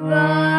God.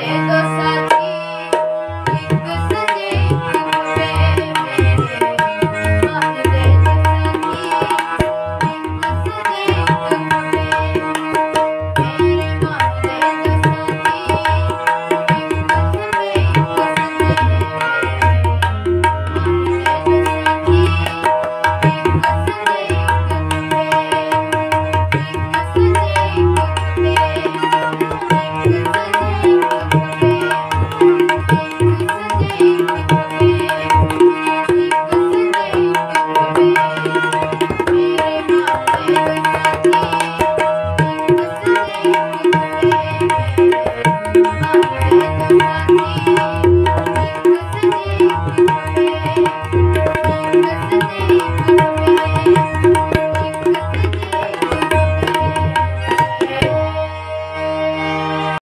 America